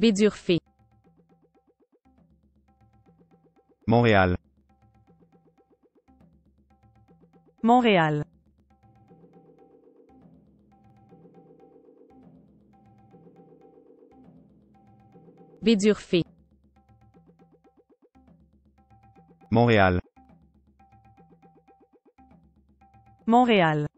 Vidurfé. Montréal. Montréal. Vidurfé. Montréal. Montréal.